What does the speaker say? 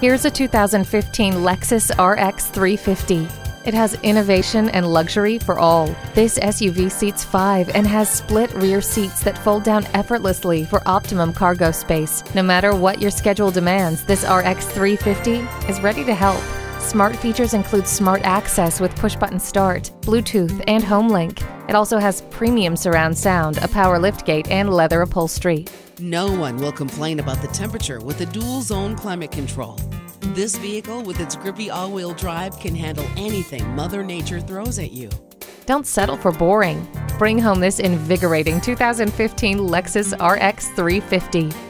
Here's a 2015 Lexus RX 350. It has innovation and luxury for all. This SUV seats five and has split rear seats that fold down effortlessly for optimum cargo space. No matter what your schedule demands, this RX 350 is ready to help. Smart features include smart access with push button start, Bluetooth, and HomeLink. It also has premium surround sound, a power liftgate, and leather upholstery. No one will complain about the temperature with the dual zone climate control. This vehicle, with its grippy all wheel drive, can handle anything Mother Nature throws at you. Don't settle for boring. Bring home this invigorating 2015 Lexus RX 350.